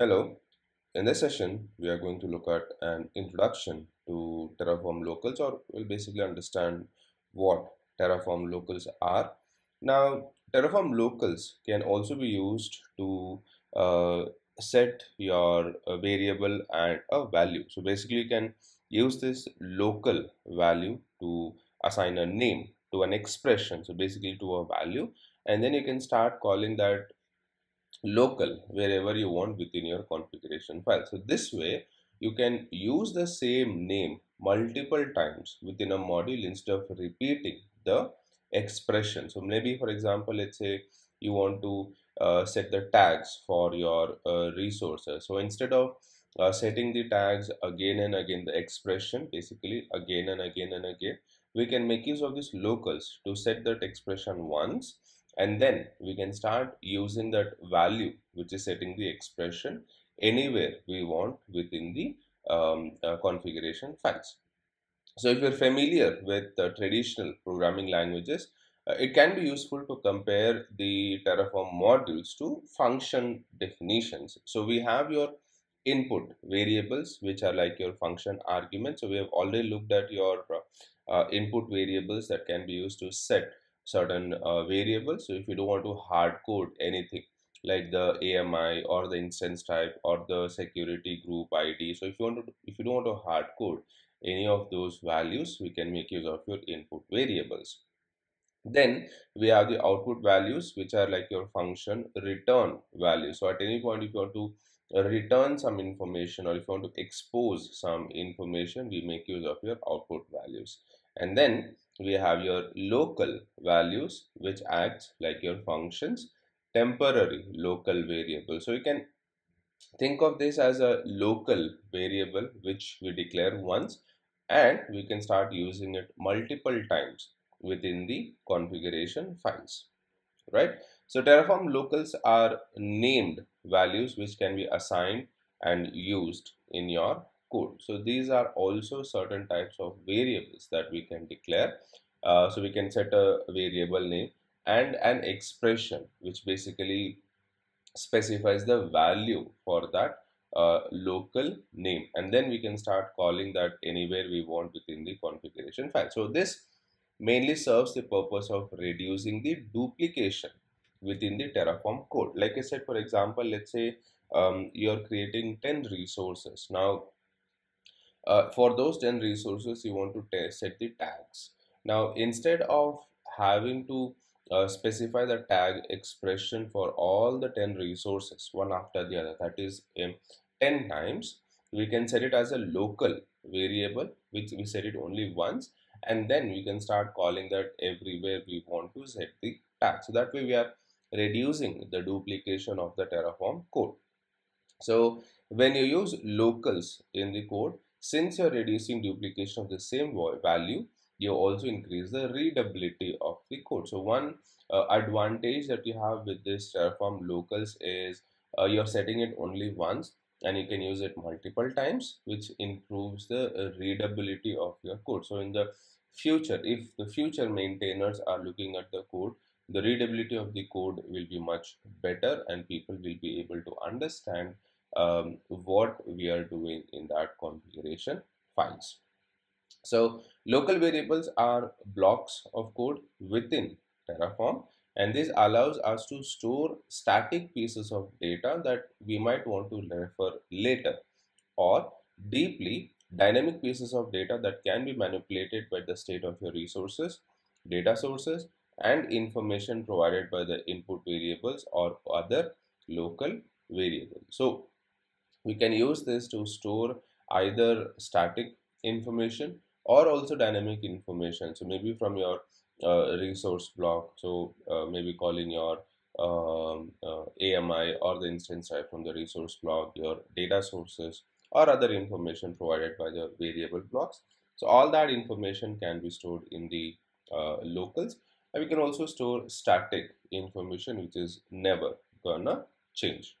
Hello, in this session, we are going to look at an introduction to Terraform locals or we'll basically understand what Terraform locals are. Now, Terraform locals can also be used to uh, set your uh, variable and a value. So basically you can use this local value to assign a name to an expression. So basically to a value and then you can start calling that local wherever you want within your configuration file. So this way you can use the same name multiple times within a module instead of repeating the expression. So maybe for example, let's say you want to uh, set the tags for your uh, resources. So instead of uh, setting the tags again and again, the expression basically again and again and again, we can make use of these locals to set that expression once and then we can start using that value which is setting the expression anywhere we want within the um, uh, configuration files. So if you're familiar with the traditional programming languages, uh, it can be useful to compare the Terraform modules to function definitions. So we have your input variables which are like your function arguments. So we have already looked at your uh, input variables that can be used to set certain uh, variables. So if you don't want to hard code anything like the AMI or the instance type or the security group ID. So if you want to, if you don't want to hard code any of those values, we can make use of your input variables. Then we have the output values, which are like your function return value. So at any point, if you want to return some information or if you want to expose some information, we make use of your output values. And then we have your local values which acts like your functions temporary local variable so you can think of this as a local variable which we declare once and we can start using it multiple times within the configuration files right? So terraform locals are named values which can be assigned and used in your code. So these are also certain types of variables that we can declare. Uh, so we can set a variable name and an expression which basically specifies the value for that uh, local name and then we can start calling that anywhere we want within the configuration file. So this mainly serves the purpose of reducing the duplication within the Terraform code. Like I said, for example, let's say um, you're creating 10 resources. Now, uh, for those 10 resources you want to set the tags. Now instead of having to uh, specify the tag expression for all the 10 resources one after the other that is um, 10 times we can set it as a local variable which we set it only once and then we can start calling that everywhere we want to set the tag. So that way we are reducing the duplication of the terraform code. So when you use locals in the code since you're reducing duplication of the same value, you also increase the readability of the code. So one uh, advantage that you have with this Terraform locals is uh, you're setting it only once and you can use it multiple times, which improves the uh, readability of your code. So in the future, if the future maintainers are looking at the code, the readability of the code will be much better and people will be able to understand um, what we are doing in that configuration files. So local variables are blocks of code within Terraform and this allows us to store static pieces of data that we might want to refer later or deeply dynamic pieces of data that can be manipulated by the state of your resources, data sources and information provided by the input variables or other local variables. So we can use this to store either static information or also dynamic information. So maybe from your uh, resource block so uh, maybe calling your um, uh, AMI or the instance type from the resource block your data sources or other information provided by the variable blocks. So all that information can be stored in the uh, locals. And we can also store static information which is never gonna change.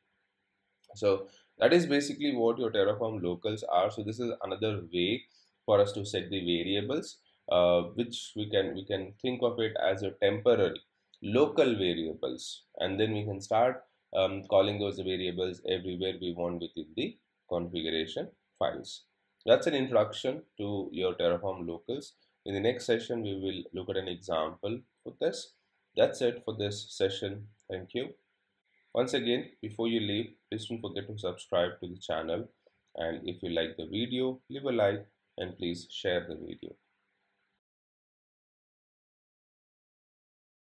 So that is basically what your terraform locals are so this is another way for us to set the variables uh, which we can we can think of it as a temporary local variables and then we can start um, calling those variables everywhere we want within the configuration files. That's an introduction to your Terraform locals. In the next session, we will look at an example for this. That's it for this session. Thank you. Once again, before you leave, please don't forget to subscribe to the channel. And if you like the video, leave a like and please share the video.